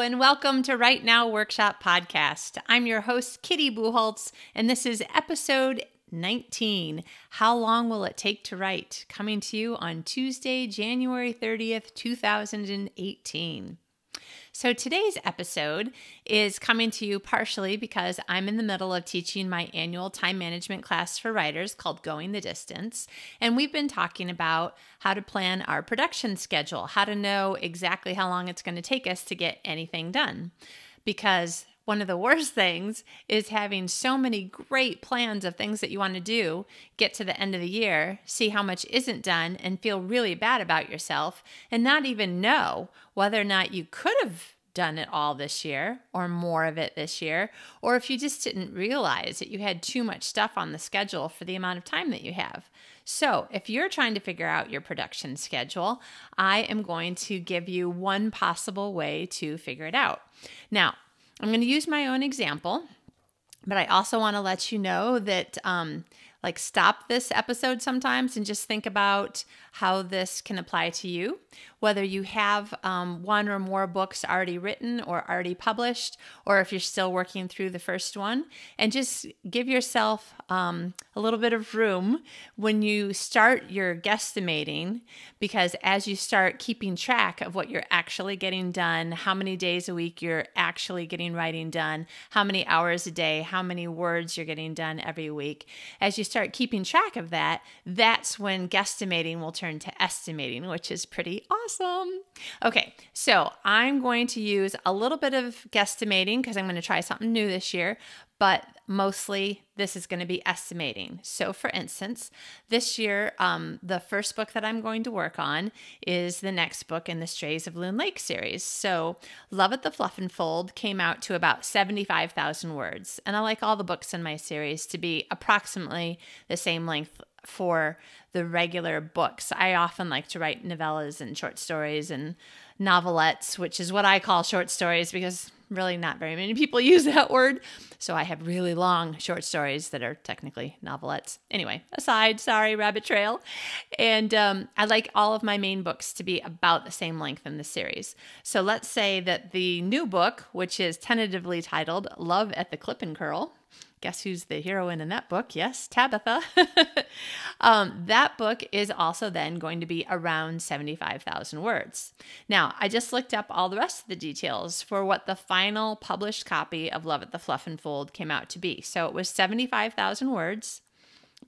and welcome to Write Now Workshop Podcast. I'm your host, Kitty Bucholtz, and this is episode 19 How Long Will It Take to Write? coming to you on Tuesday, January 30th, 2018. So today's episode is coming to you partially because I'm in the middle of teaching my annual time management class for writers called Going the Distance. And we've been talking about how to plan our production schedule, how to know exactly how long it's going to take us to get anything done. Because one of the worst things is having so many great plans of things that you want to do, get to the end of the year, see how much isn't done, and feel really bad about yourself, and not even know whether or not you could have done it all this year or more of it this year, or if you just didn't realize that you had too much stuff on the schedule for the amount of time that you have. So, if you're trying to figure out your production schedule, I am going to give you one possible way to figure it out. Now, I'm going to use my own example, but I also want to let you know that, um, like, stop this episode sometimes and just think about how this can apply to you whether you have um, one or more books already written or already published, or if you're still working through the first one. And just give yourself um, a little bit of room when you start your guesstimating, because as you start keeping track of what you're actually getting done, how many days a week you're actually getting writing done, how many hours a day, how many words you're getting done every week, as you start keeping track of that, that's when guesstimating will turn to estimating, which is pretty awesome. Okay, so I'm going to use a little bit of guesstimating because I'm going to try something new this year, but mostly this is going to be estimating. So, for instance, this year, um, the first book that I'm going to work on is the next book in the Strays of Loon Lake series. So, Love at the Fluff and Fold came out to about 75,000 words. And I like all the books in my series to be approximately the same length for the regular books. I often like to write novellas and short stories and novelettes, which is what I call short stories because really not very many people use that word. So I have really long short stories that are technically novelettes. Anyway, aside, sorry, rabbit trail. And um, I like all of my main books to be about the same length in the series. So let's say that the new book, which is tentatively titled Love at the Clip and Curl, guess who's the heroine in that book? Yes, Tabitha. um, that book is also then going to be around 75,000 words. Now, I just looked up all the rest of the details for what the final published copy of Love at the Fluff and Fold came out to be. So it was 75,000 words,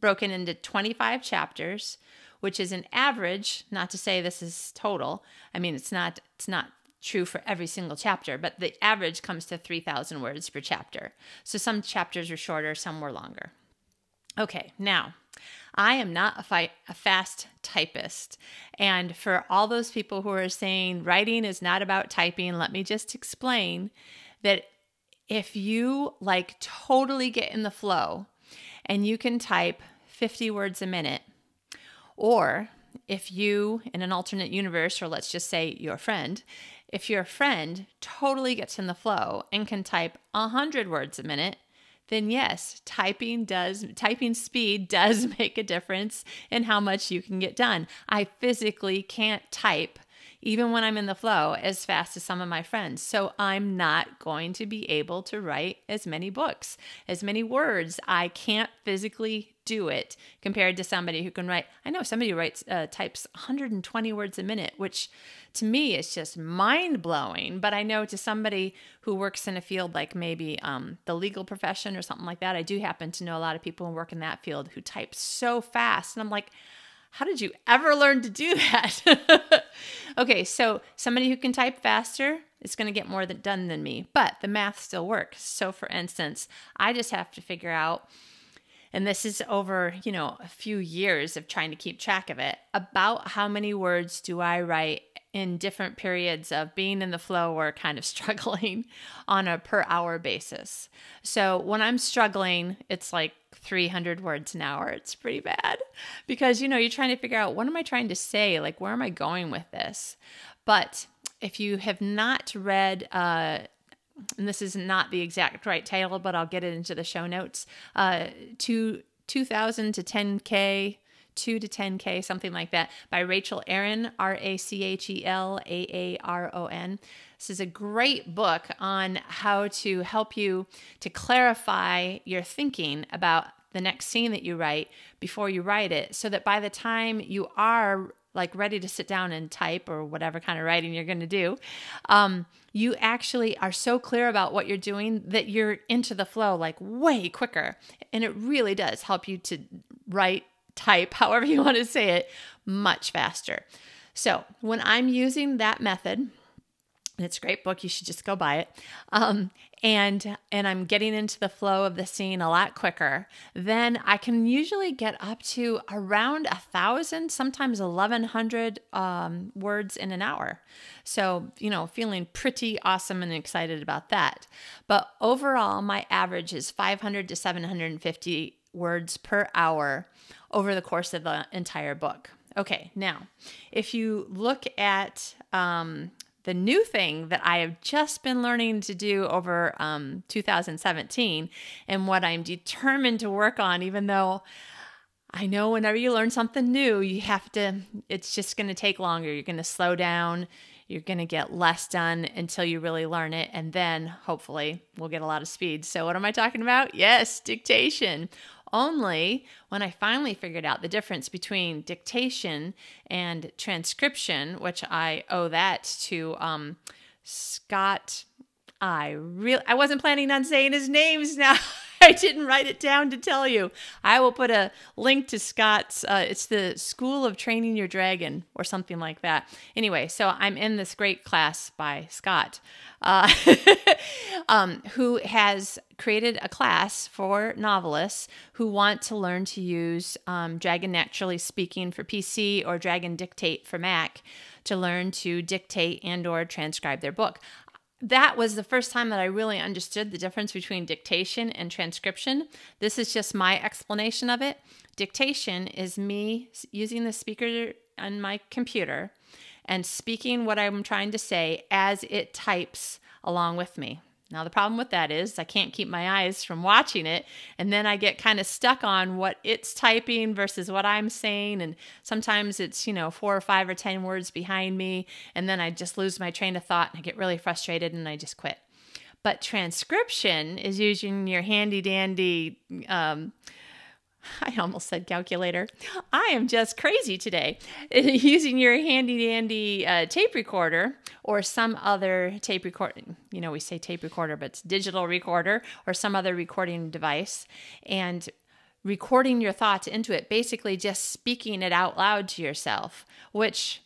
broken into 25 chapters, which is an average, not to say this is total. I mean, it's not it's not true for every single chapter, but the average comes to 3,000 words per chapter. So some chapters are shorter, some were longer. Okay, now I am not a, fi- a fast typist. And for all those people who are saying writing is not about typing, let me just explain that if you like totally get in the flow and you can type 50 words a minute, or if you, in an alternate universe, or let's just say your friend, if your friend totally gets in the flow and can type 100 words a minute, then yes, typing does typing speed does make a difference in how much you can get done. I physically can't type even when I'm in the flow as fast as some of my friends. So I'm not going to be able to write as many books, as many words. I can't physically do it compared to somebody who can write. I know somebody who writes uh, types 120 words a minute, which to me is just mind blowing. But I know to somebody who works in a field like maybe um, the legal profession or something like that, I do happen to know a lot of people who work in that field who type so fast, and I'm like how did you ever learn to do that? okay, so somebody who can type faster is going to get more than, done than me, but the math still works. So, for instance, I just have to figure out, and this is over, you know, a few years of trying to keep track of it, about how many words do I write in different periods of being in the flow or kind of struggling on a per hour basis. So when I'm struggling, it's like 300 words an hour. It's pretty bad because, you know, you're trying to figure out what am I trying to say? Like, where am I going with this? But if you have not read, uh, and this is not the exact right title, but I'll get it into the show notes, uh, to 2000 to 10K 2 to 10K, something like that, by Rachel Aaron, R A C H E L A A R O N. This is a great book on how to help you to clarify your thinking about the next scene that you write before you write it so that by the time you are like ready to sit down and type or whatever kind of writing you're going to do, um, you actually are so clear about what you're doing that you're into the flow like way quicker. And it really does help you to write, type, however you want to say it, much faster. So when I'm using that method, it's a great book you should just go buy it um, and and i'm getting into the flow of the scene a lot quicker then i can usually get up to around a thousand sometimes 1100 um, words in an hour so you know feeling pretty awesome and excited about that but overall my average is 500 to 750 words per hour over the course of the entire book Okay, now, if you look at um, the new thing that I have just been learning to do over um, 2017 and what I'm determined to work on, even though I know whenever you learn something new, you have to, it's just going to take longer. You're going to slow down. You're going to get less done until you really learn it. And then hopefully we'll get a lot of speed. So, what am I talking about? Yes, dictation only when I finally figured out the difference between dictation and transcription, which I owe that to um, Scott. I really I wasn't planning on saying his names now. I didn't write it down to tell you. I will put a link to Scott's. Uh, it's the School of Training Your Dragon or something like that. Anyway, so I'm in this great class by Scott, uh, um, who has created a class for novelists who want to learn to use um, Dragon Naturally Speaking for PC or Dragon Dictate for Mac to learn to dictate and or transcribe their book that was the first time that I really understood the difference between dictation and transcription. This is just my explanation of it. Dictation is me using the speaker on my computer and speaking what I'm trying to say as it types along with me. Now, the problem with that is I can't keep my eyes from watching it. And then I get kind of stuck on what it's typing versus what I'm saying. And sometimes it's, you know, four or five or 10 words behind me. And then I just lose my train of thought and I get really frustrated and I just quit. But transcription is using your handy dandy um, I almost said calculator. I am just crazy today. Using your handy dandy uh, tape recorder or some other tape recording, you know, we say tape recorder, but it's digital recorder or some other recording device, and recording your thoughts into it, basically just speaking it out loud to yourself, which,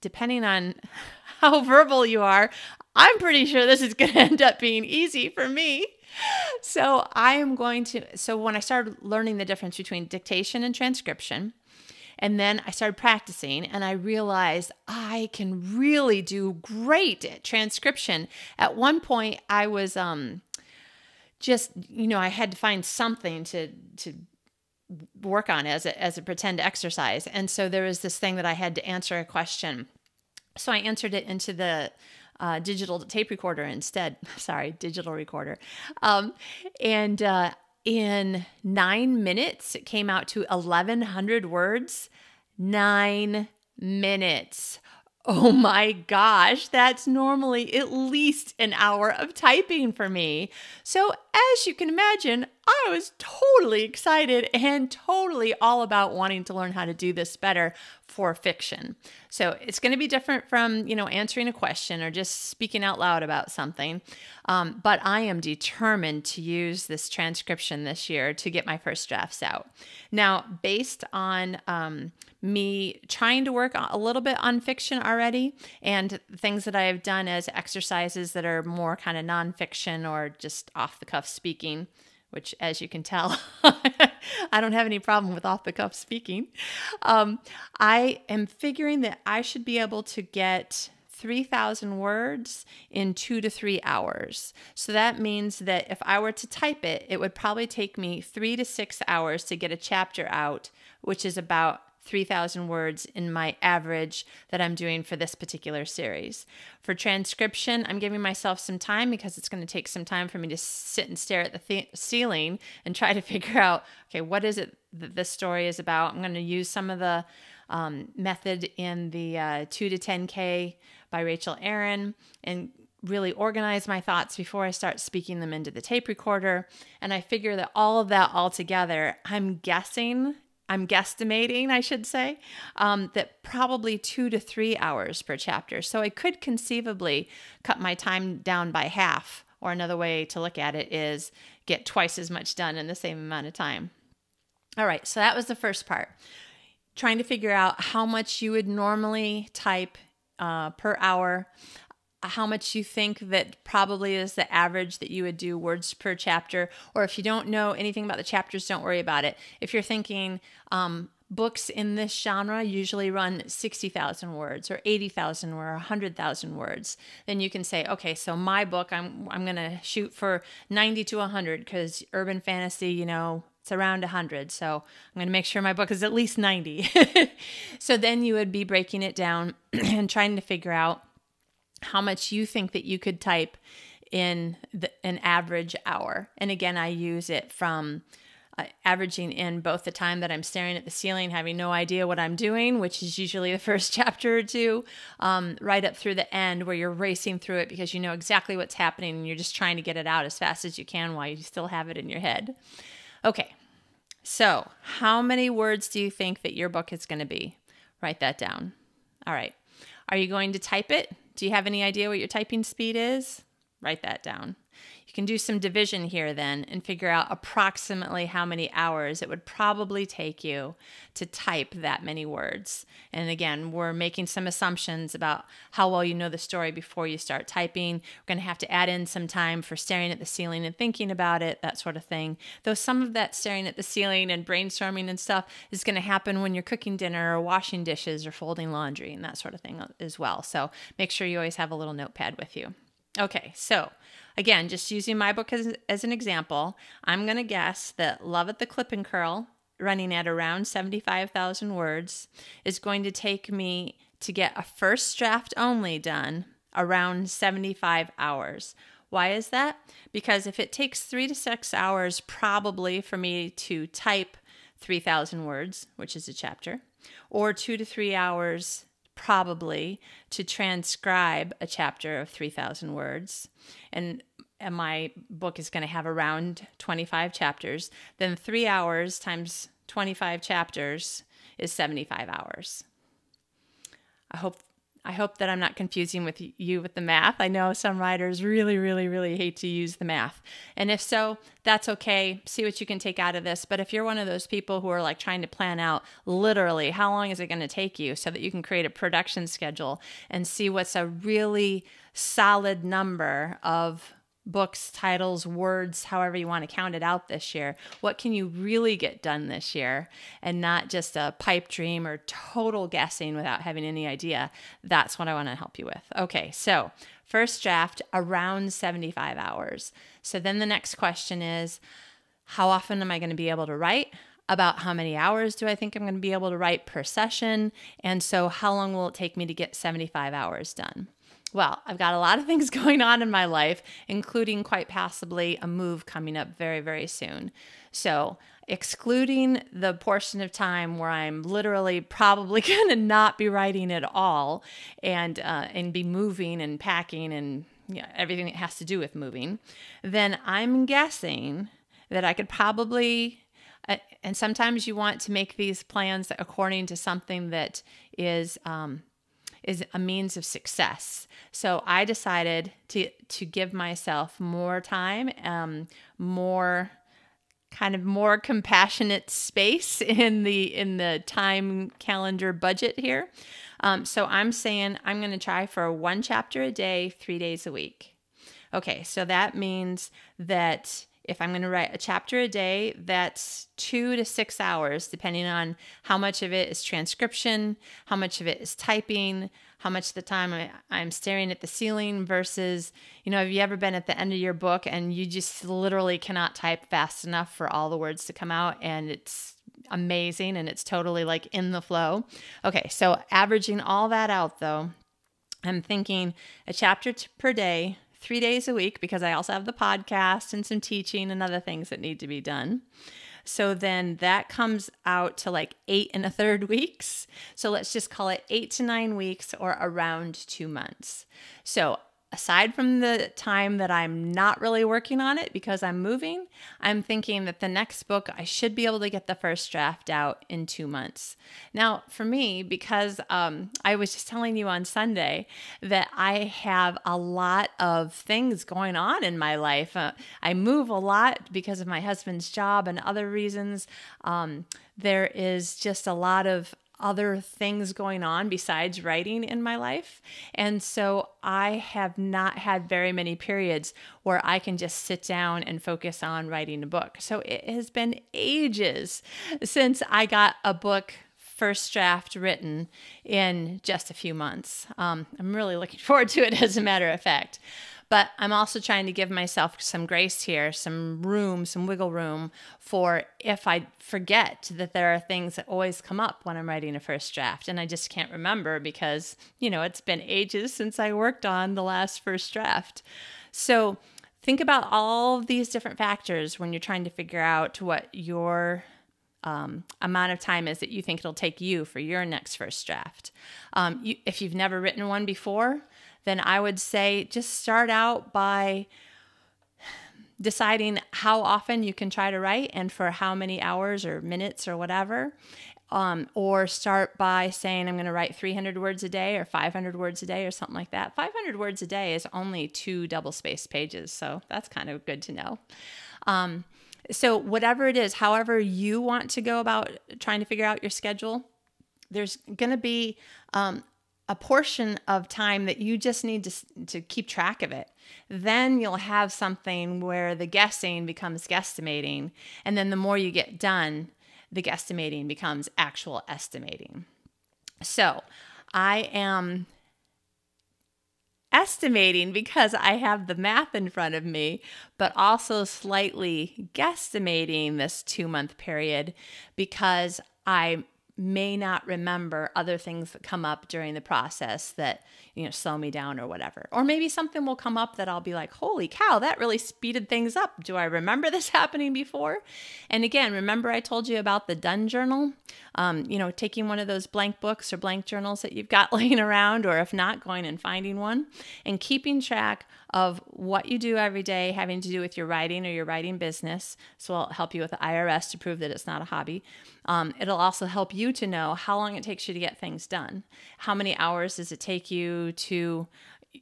depending on how verbal you are, I'm pretty sure this is going to end up being easy for me so I am going to. So when I started learning the difference between dictation and transcription, and then I started practicing and I realized I can really do great at transcription. At one point, I was um, just, you know, I had to find something to, to, work on as a, as a pretend exercise. And so there was this thing that I had to answer a question. So I answered it into the uh, digital tape recorder instead. Sorry, digital recorder. Um, and uh, in nine minutes, it came out to 1,100 words. Nine minutes. Oh my gosh, that's normally at least an hour of typing for me. So, as you can imagine, I was totally excited and totally all about wanting to learn how to do this better for fiction. So it's going to be different from, you know, answering a question or just speaking out loud about something. Um, but I am determined to use this transcription this year to get my first drafts out. Now, based on um, me trying to work a little bit on fiction already and things that I have done as exercises that are more kind of nonfiction or just off the cuff speaking which, as you can tell, I don't have any problem with off the cuff speaking. Um, I am figuring that I should be able to get 3,000 words in two to three hours. So that means that if I were to type it, it would probably take me three to six hours to get a chapter out, which is about 3,000 words in my average that I'm doing for this particular series. For transcription, I'm giving myself some time because it's going to take some time for me to sit and stare at the th- ceiling and try to figure out okay, what is it that this story is about? I'm going to use some of the um, method in the uh, 2 to 10K by Rachel Aaron and really organize my thoughts before I start speaking them into the tape recorder. And I figure that all of that all together, I'm guessing, I'm guesstimating, I should say, um, that probably two to three hours per chapter. So I could conceivably cut my time down by half. Or another way to look at it is get twice as much done in the same amount of time. All right, so that was the first part. Trying to figure out how much you would normally type uh, per hour how much you think that probably is the average that you would do words per chapter. Or if you don't know anything about the chapters, don't worry about it. If you're thinking, um, books in this genre usually run 60,000 words or 80,000 or 100,000 words. Then you can say, okay, so my book, I'm, I'm going to shoot for 90 to 100 because urban fantasy, you know, it's around 100. So I'm going to make sure my book is at least 90. so then you would be breaking it down and trying to figure out how much you think that you could type in the, an average hour. And again, I use it from uh, averaging in both the time that I'm staring at the ceiling, having no idea what I'm doing, which is usually the first chapter or two, um, right up through the end where you're racing through it because you know exactly what's happening and you're just trying to get it out as fast as you can while you still have it in your head. Okay, so how many words do you think that your book is going to be? Write that down. All right. Are you going to type it? Do you have any idea what your typing speed is? Write that down. You can do some division here then and figure out approximately how many hours it would probably take you to type that many words. And again, we're making some assumptions about how well you know the story before you start typing. We're going to have to add in some time for staring at the ceiling and thinking about it, that sort of thing. Though some of that staring at the ceiling and brainstorming and stuff is going to happen when you're cooking dinner or washing dishes or folding laundry and that sort of thing uh, as well. So make sure you always have a little notepad with you. Okay, so again, just using my book as, as an example, I'm going to guess that Love at the Clip and Curl, running at around 75,000 words, is going to take me to get a first draft only done around 75 hours. Why is that? Because if it takes three to six hours, probably for me to type 3,000 words, which is a chapter, or two to three hours probably to transcribe a chapter of 3,000 words. And, my book is going to have around 25 chapters. Then three hours times 25 chapters is 75 hours. I hope I hope that I'm not confusing with you with the math. I know some writers really, really, really hate to use the math. And if so, that's okay. See what you can take out of this. But if you're one of those people who are like trying to plan out literally how long is it going to take you so that you can create a production schedule and see what's a really solid number of books, titles, words, however you want to count it out this year. What can you really get done this year and not just a pipe dream or total guessing without having any idea? That's what I want to help you with. Okay, so first draft around 75 hours. So then the next question is how often am I going to be able to write? About how many hours do I think I'm going to be able to write per session? And so, how long will it take me to get 75 hours done? Well, I've got a lot of things going on in my life, including quite possibly a move coming up very, very soon. So, excluding the portion of time where I'm literally probably going to not be writing at all and uh, and be moving and packing and you know, everything that has to do with moving, then I'm guessing that I could probably uh, and sometimes you want to make these plans according to something that is um, is a means of success. So I decided to to give myself more time, um, more kind of more compassionate space in the in the time calendar budget here. Um, so I'm saying I'm going to try for one chapter a day, three days a week. Okay, so that means that if I'm going to write a chapter a day, that's two to six hours, depending on how much of it is transcription, how much of it is typing, how much of the time I, I'm staring at the ceiling versus, you know, have you ever been at the end of your book and you just literally cannot type fast enough for all the words to come out and it's amazing and it's totally like in the flow. Okay, so averaging all that out though, I'm thinking a chapter per day, three days a week, because I also have the podcast and some teaching and other things that need to be done. So then that comes out to like eight and a third weeks. So let's just call it eight to nine weeks or around two months. So aside from the time that I'm not really working on it because I'm moving, I'm thinking that the next book I should be able to get the first draft out in two months. Now, for me, because um, I was just telling you on Sunday that I have a lot of things going on in my life. Uh, I move a lot because of my husband's job and other reasons. Um, there is just a lot of other things going on besides writing in my life. And so I have not had very many periods where I can just sit down and focus on writing a book. So it has been ages since I got a book first draft written in just a few months. Um, I'm really looking forward to it, as a matter of fact. But I'm also trying to give myself some grace here, some room, some wiggle room for if I forget that there are things that always come up when I'm writing a first draft. And I just can't remember because, you know, it's been ages since I worked on the last first draft. So think about all these different factors when you're trying to figure out what your um, amount of time is that you think it'll take you for your next first draft. Um, you, if you've never written one before, then I would say just start out by deciding how often you can try to write and for how many hours or minutes or whatever. Um, or start by saying, I'm going to write 300 words a day or 500 words a day or something like that. 500 words a day is only two double spaced pages, so that's kind of good to know. Um, so, whatever it is, however you want to go about trying to figure out your schedule, there's going to be um, a portion of time that you just need to, to keep track of it. Then you'll have something where the guessing becomes guesstimating. And then the more you get done, the guesstimating becomes actual estimating. So I am estimating because I have the math in front of me, but also slightly guesstimating this two month period because I may not remember other things that come up during the process that you know slow me down or whatever. Or maybe something will come up that i'll be like holy cow that really speeded things up. Do i remember this happening before? And again remember i told you about the done journal? Um, you know taking one of those blank books or blank journals that you've got laying around or if not going and finding one. And keeping track of what you do every day having to do with your writing or your writing business. So I'll help you with the IRS to prove that it's not a hobby. Um, it'll also help you to know how long it takes you to get things done. How many hours does it take you to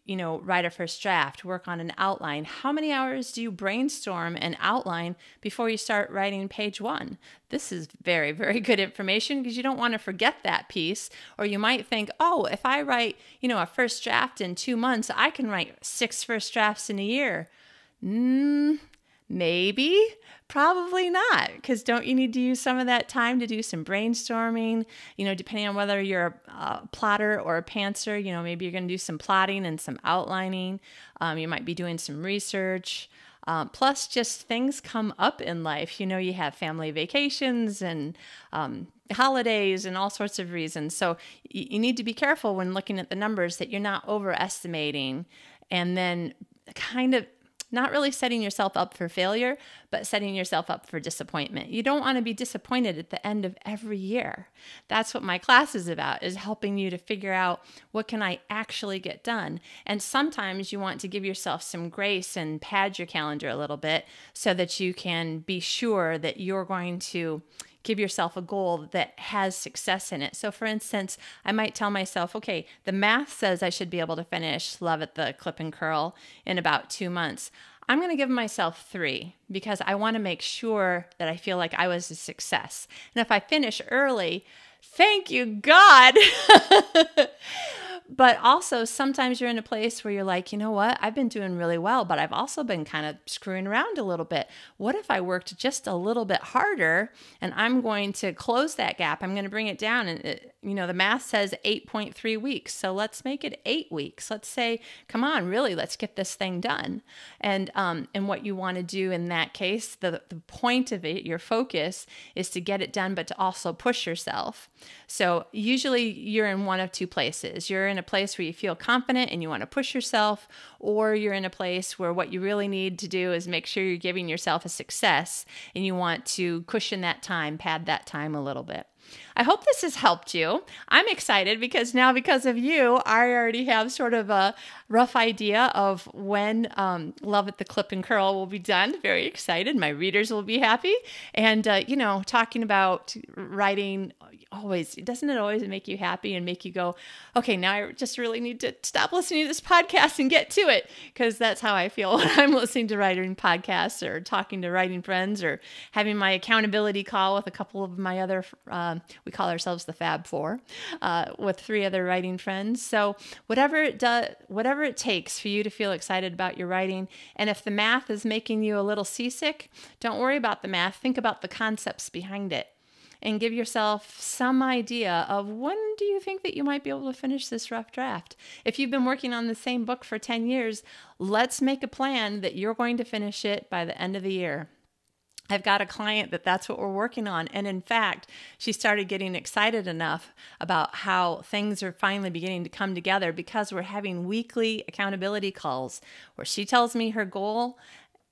you know, write a first draft, work on an outline. How many hours do you brainstorm an outline before you start writing page one? This is very, very good information because you don't want to forget that piece. Or you might think, oh, if I write, you know, a first draft in two months, I can write six first drafts in a year. Mm, maybe, Probably not, because don't you need to use some of that time to do some brainstorming? You know, depending on whether you're a, plotter or a pantser, you know, maybe you're going to do some plotting and some outlining. Um, you might be doing some research. Um, plus, just things come up in life. You know, you have family vacations and um, holidays and all sorts of reasons. So, you need to be careful when looking at the numbers that you're not overestimating and then kind of not really setting yourself up for failure, but setting yourself up for disappointment. You don't want to be disappointed at the end of every year. That's what my class is about, is helping you to figure out what can I actually get done. And sometimes you want to give yourself some grace and pad your calendar a little bit so that you can be sure that you're going to give yourself a goal that has success in it. So, for instance, I might tell myself, okay, the math says I should be able to finish Love at the Clip and Curl in about two months. I'm going to give myself three because I want to make sure that I feel like I was a success. And if I finish early, thank you, God. but also sometimes you're in a place where you're like, you know what, I've been doing really well, but I've also been kind of screwing around a little bit. What if I worked just a little bit harder and I'm going to close that gap? I'm going to bring it down. And, it, you know, the math says 8.3 weeks. So let's make it eight weeks. Let's say, come on, really, let's get this thing done. And, um, and what you want to do in that case, the, the point of it, your focus is to get it done, but to also push yourself. So usually you're in one of two places. You're in a place where you feel confident and you want to push yourself, or you're in a place where what you really need to do is make sure you're giving yourself a success and you want to cushion that time, pad that time a little bit. I hope this has helped you. I'm excited because now, because of you, I already have sort of a rough idea of when um, Love at the Clip and Curl will be done. Very excited. My readers will be happy. And, uh, you know, talking about writing always, doesn't it always make you happy and make you go, okay, now I just really need to stop listening to this podcast and get to it? Because that's how I feel when I'm listening to writing podcasts or talking to writing friends or having my accountability call with a couple of my other um, we call ourselves the Fab Four, uh, with three other writing friends. So whatever it does, whatever it takes for you to feel excited about your writing, and if the math is making you a little seasick, don't worry about the math. Think about the concepts behind it and give yourself some idea of when do you think that you might be able to finish this rough draft. If you've been working on the same book for 10 years, let's make a plan that you're going to finish it by the end of the year. I've got a client that that's what we're working on. And in fact, she started getting excited enough about how things are finally beginning to come together because we're having weekly accountability calls where she tells me her goal.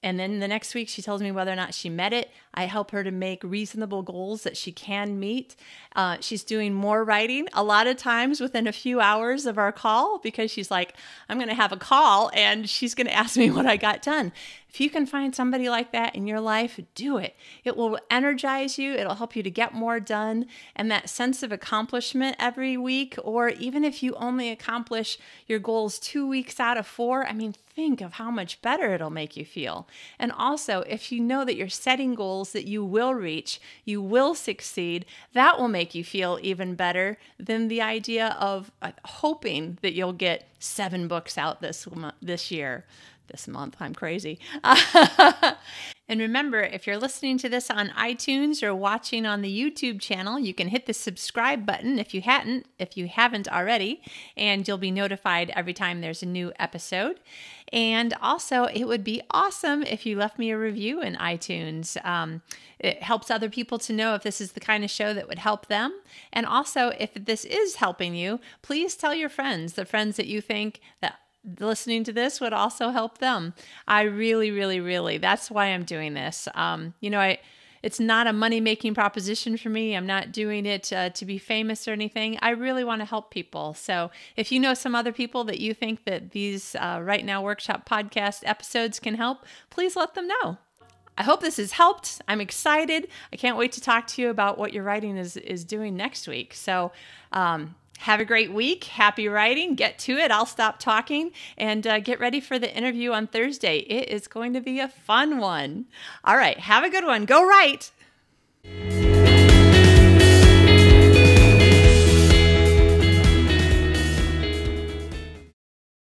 And then the next week, she tells me whether or not she met it. I help her to make reasonable goals that she can meet. Uh, she's doing more writing a lot of times within a few hours of our call because she's like, I'm going to have a call and she's going to ask me what I got done. If you can find somebody like that in your life, do it. It will energize you, it'll help you to get more done. And that sense of accomplishment every week, or even if you only accomplish your goals two weeks out of four, I mean, think of how much better it'll make you feel. And also, if you know that you're setting goals that you will reach, you will succeed, that will make you feel even better than the idea of uh, hoping that you'll get seven books out this this year this month. I'm crazy. and remember, if you're listening to this on iTunes or watching on the YouTube channel, you can hit the subscribe button if you hadn't, if you haven't already, and you'll be notified every time there's a new episode. And also, it would be awesome if you left me a review in iTunes. Um, it helps other people to know if this is the kind of show that would help them. And also, if this is helping you, please tell your friends, the friends that you think that listening to this would also help them. I really, really, really, that's why I'm doing this. Um, you know, I, it's not a money making proposition for me. I'm not doing it uh, to be famous or anything. I really want to help people. So if you know some other people that you think that these uh, Write Now Workshop podcast episodes can help, please let them know. I hope this has helped. I'm excited. I can't wait to talk to you about what your writing is is doing next week. So um, have a great week. Happy writing. Get to it. I'll stop talking and uh, get ready for the interview on Thursday. It is going to be a fun one. All right. Have a good one. Go write.